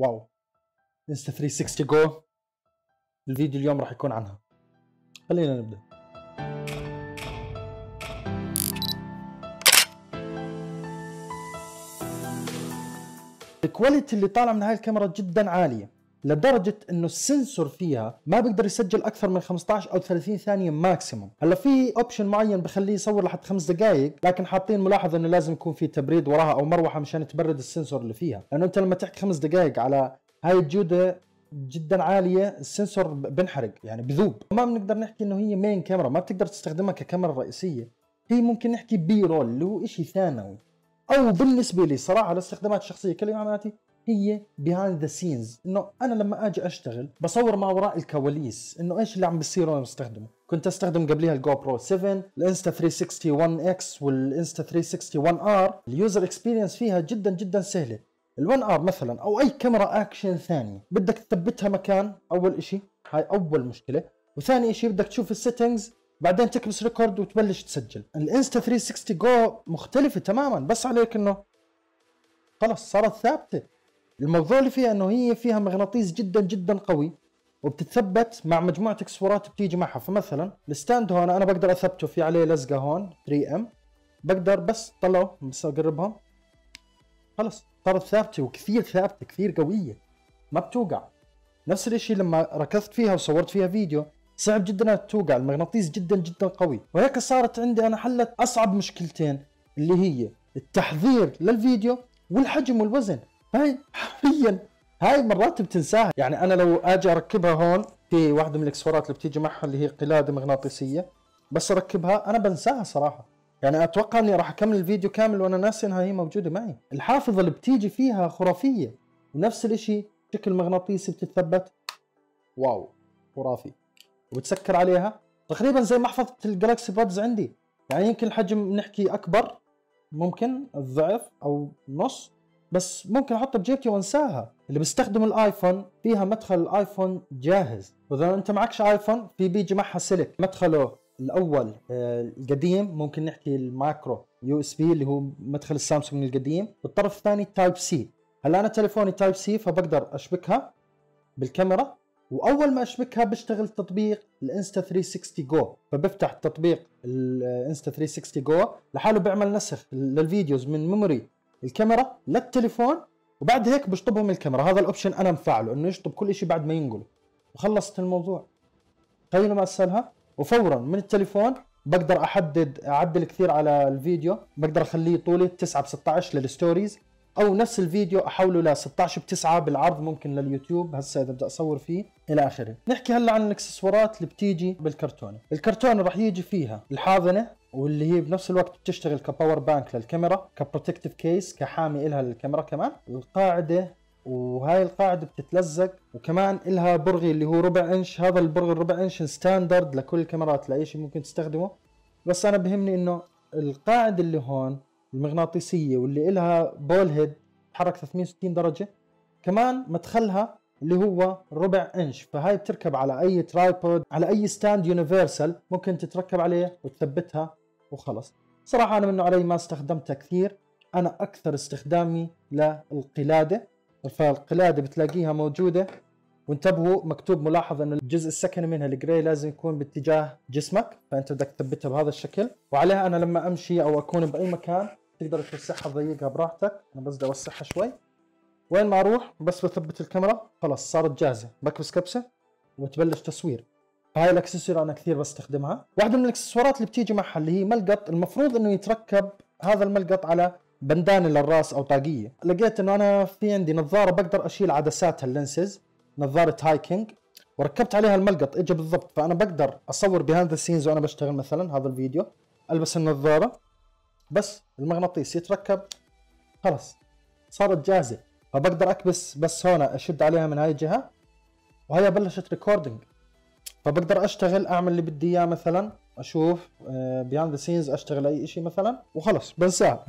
واو. Insta 360 Go الفيديو اليوم راح يكون عنها. خلينا نبدأ. ال quality اللي طالعه من هاي الكاميرا جدا عالية. لدرجة إنه ال sensor فيها ما بيقدر يسجل أكثر من 15 أو 30 ثانية maximum هلأ في option معين بخليه يصور لحد خمس دقائق لكن حاطين ملاحظة إنه لازم يكون في تبريد وراها أو مروحة مشان تبرد ال sensor اللي فيها. لأنه أنت لما تحكي خمس دقائق على هاي الجودة جدا عالية ال sensor بنحرق يعني بذوب. ما بنقدر نحكي إنه هي main camera ما بتقدر تستخدمها ككاميرا رئيسية. هي ممكن نحكي B-roll اللي هو شيء ثانوي. أو بالنسبة لي صراحة لاستخدامات شخصيه كلماتي هي behind the scenes إنه أنا لما آجي أشتغل بصور ما وراء الكواليس. إنه إيش اللي عم بيصير وأنا بستخدمه؟ كنت أستخدم قبليها ال GoPro 7 ال Insta 360 1 X وال Insta 360 1 R ال user experience فيها جدا جدا سهلة. ال1 R مثلا أو أي كاميرا اكشن ثانية. بدك تثبتها مكان أول إشي. هاي أول مشكلة. وثاني إشي بدك تشوف ال settings بعدين تكبس record وتبلش تسجل. ال Insta 360 Go مختلفة تماما. بس عليك إنه خلص صارت ثابتة. الموضوع اللي فيها إنه هي فيها مغناطيس جدا جدا قوي وبتتثبت مع مجموعة اكسسوارات بتيجي معها. فمثلا ال stand هون أنا بقدر أثبته في عليه لزقة هون 3M بقدر بس طلعوا بس أقربهم. خلص صارت ثابته وكثير ثابتة كثير قوية. ما بتوقع. نفس الشيء لما ركضت فيها وصورت فيها فيديو صعب جدا إنها توقع. المغناطيس جدا جدا قوي. وهيك صارت عندي أنا حلت أصعب مشكلتين اللي هي التحضير للفيديو والحجم والوزن. هاي حرفيا. هاي مرات بتنساها. يعني أنا لو آجي أركبها هون في واحدة من الاكسسوارات اللي بتيجي معها اللي هي قلادة مغناطيسية بس أركبها أنا بنساها صراحة. يعني أتوقع إني راح أكمل الفيديو كامل وأنا ناسي إنها هي موجودة معي. الحافظة اللي بتيجي فيها خرافية. ونفس الإشي شكل مغناطيسي بتتثبت. واو خرافي. وبتسكر عليها. تقريبا زي محفظة ال Galaxy Buds عندي. يعني يمكن الحجم نحكي أكبر ممكن الضعف أو نص. بس ممكن احطها بجيبتي وأنساها. اللي بيستخدم ال iPhone فيها مدخل ال iPhone جاهز. وإذا أنت معكش iPhone في بيجي معها سلك مدخله الأول آه، القديم ممكن نحكي ال micro USB اللي هو مدخل السامسونج القديم. والطرف الثاني Type-C. هلا أنا تليفوني Type-C فبقدر أشبكها بالكاميرا. وأول ما أشبكها بيشتغل تطبيق ال Insta 360 Go. فبفتح تطبيق ال Insta 360 Go. لحاله بيعمل نسخ لل videos من memory الكاميرا للتليفون وبعد هيك بشطبهم الكاميرا. هذا ال option أنا مفعله إنه يشطب كل شيء بعد ما ينقله. وخلصت الموضوع. تخيلوا ما اسهلها وفورا من التليفون بقدر أحدد أعدل كثير على الفيديو. بقدر أخليه طولي 9 ب 16 لل stories. أو نفس الفيديو أحوله ل 16 ب 9 بالعرض ممكن لليوتيوب. هسه إذا بدي أصور فيه إلى آخره. نحكي هلأ عن الإكسسوارات اللي بتيجي بالكرتونه الكرتونه راح يجي فيها الحافظة واللي هي بنفس الوقت بتشتغل ك power bank للكاميرا ك protective case كحامي إلها للكاميرا كمان. القاعدة وهاي القاعدة بتتلزق وكمان إلها برغي اللي هو ربع إنش. هذا البرغي الربع إنش standard لكل الكاميرات لأي شيء ممكن تستخدمه. بس أنا بهمني إنه القاعدة اللي هون المغناطيسية واللي إلها ball head تحرك 360 درجة كمان مدخلها اللي هو ربع إنش. فهاي بتركب على أي tripod على أي stand universal ممكن تتركب عليه وتثبتها. وخلص صراحة أنا منه علي ما استخدمتها كثير. أنا أكثر استخدامي للقلادة. فالقلادة بتلاقيها موجودة. وانتبهوا مكتوب ملاحظة أن الجزء السكني منها الجراي لازم يكون باتجاه جسمك. فأنت بدك تثبتها بهذا الشكل. وعليها أنا لما أمشي أو أكون بأي مكان تقدر توسعها تضيقها براحتك. أنا بس بدي أوسعها شوي. وين ما أروح بس بثبت الكاميرا. خلاص صارت جاهزة. بكبس كبسة وتبلش تصوير. هاي الاكسسوار أنا كثير بستخدمها. واحدة من الاكسسوارات اللي بتيجي معها اللي هي ملقط المفروض إنه يتركب هذا الملقط على بندانة للرأس أو طاقية. لقيت إنه أنا في عندي نظارة بقدر أشيل عدساتها ال lenses نظارة hiking وركبت عليها الملقط اجى بالضبط. فأنا بقدر أصور behind scenes وأنا بشتغل مثلا هذا الفيديو ألبس النظارة بس المغناطيس يتركب خلص صارت جاهزة. فبقدر أكبس بس هون أشد عليها من هاي الجهة وهي بلشت recording فبقدر أشتغل أعمل اللي بدي إياه مثلا أشوف behind the scenes أشتغل أي شيء مثلا وخلص بنساه.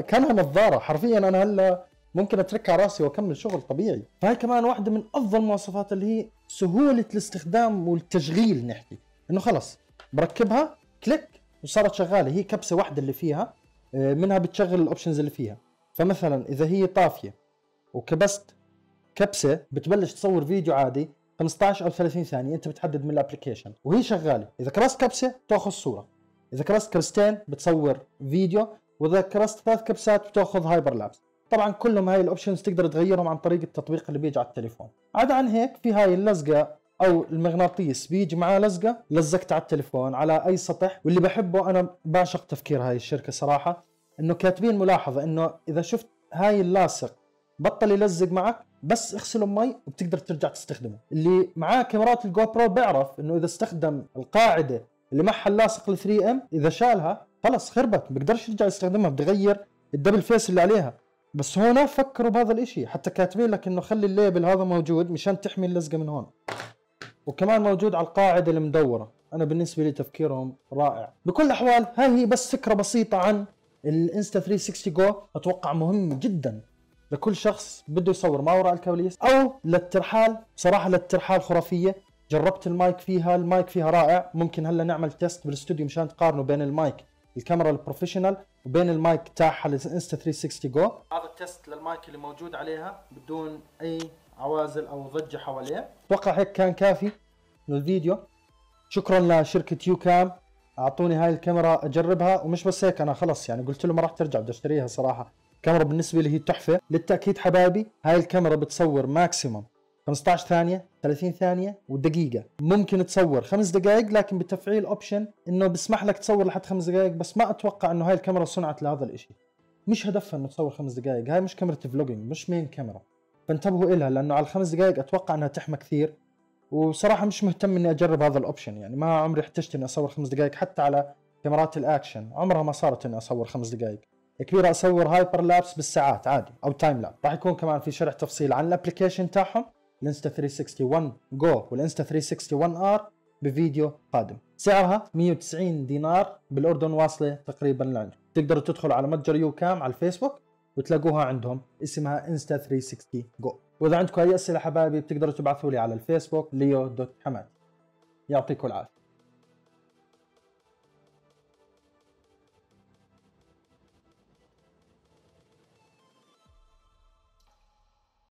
كانها نظارة. حرفيا أنا هلأ ممكن أتركها على رأسي وأكمل شغل طبيعي. فهي كمان واحدة من أفضل المواصفات اللي هي سهولة الاستخدام والتشغيل نحكي. إنه خلص بركبها click وصارت شغالة. هي كبسة واحدة اللي فيها آه، منها بتشغل ال options اللي فيها. فمثلا إذا هي طافية وكبست كبسة بتبلش تصور فيديو عادي 15 أو 30 ثانية أنت بتحدد من ال application وهي شغالة. إذا كبست كبسة بتأخذ صورة. إذا كبست كبستين بتصور فيديو. وإذا كبست ثلاث كبسات بتأخذ hyperlapse طبعا كلهم هاي ال options تقدر تغيرهم عن طريق التطبيق اللي بيجي على التليفون. عدا عن هيك في هاي اللزقة أو المغناطيس. بيجي معاه لزقة لزقت على التليفون على أي سطح. واللي بحبه أنا بعشق تفكير هاي الشركة صراحة. إنه كاتبين ملاحظة إنه إذا شفت هاي اللاصق بطل يلزق معك. بس اغسله بمي وبتقدر ترجع تستخدمه. اللي معاه كاميرات ال GoPro بيعرف إنه إذا استخدم القاعدة اللي معها اللاصق ال 3M إذا شالها خلص خربت بقدرش يرجع يستخدمها بده يغير ال double face اللي عليها. بس هون فكروا بهذا الإشي حتى كاتبين لك إنه خلي ال label هذا موجود مشان تحمي اللزقة من هون. وكمان موجود على القاعدة المدورة. أنا بالنسبة لي تفكيرهم رائع. بكل الأحوال هاي هي بس فكرة بسيطة عن ال Insta 360 Go أتوقع مهم جدا. لكل شخص بده يصور ما وراء الكواليس أو للترحال بصراحه للترحال خرافية. جربت المايك فيها المايك فيها رائع. ممكن هلا نعمل test بالاستوديو مشان تقارنوا بين المايك الكاميرا ال professional وبين المايك تاعها ال Insta 360 Go. هذا ال test لل mic اللي موجود عليها بدون أي عوازل أو ضجة حواليه. أتوقع هيك كان كافي للفيديو. شكرا لشركة يو كام أعطوني هاي الكاميرا أجربها. ومش بس هيك أنا خلص يعني قلت له ما راح ترجع بدي أشتريها صراحة. كاميرا بالنسبة لي هي تحفة. للتأكيد حبايبي هاي الكاميرا بتصور maximum 15 ثانية 30 ثانية ودقيقة. ممكن تصور خمس دقائق لكن بتفعيل option إنه بسمح لك تصور لحد خمس دقائق بس ما أتوقع إنه هاي الكاميرا صنعت لهذا الإشي. مش هدفها إنه تصور خمس دقائق هاي مش كاميرا vlogging مش main camera فانتبهوا إلها لأنه على الخمس دقائق أتوقع إنها تحمى كثير. وصراحة مش مهتم إني أجرب هذا ال option يعني ما عمري احتجت إني أصور خمس دقائق حتى على كاميرات الأكشن. عمرها ما صارت إني أصور خمس دقائق. كبيرة أصور hyperlapse بالساعات عادي أو time lapse راح يكون كمان في شرح تفصيل عن ال application تاعهم. ال Insta 360 Go وال Insta 360 One R بفيديو قادم. سعرها 190 دينار بالأردن واصلة تقريبا لعندكم تقدروا تدخلوا على متجر يو كام على الفيسبوك وتلاقوها عندهم اسمها Insta 360 Go وإذا عندكم أي أسئلة حبايبي بتقدروا تبعثوا لي على الفيسبوك ليو dot حماد. يعطيكم العافية.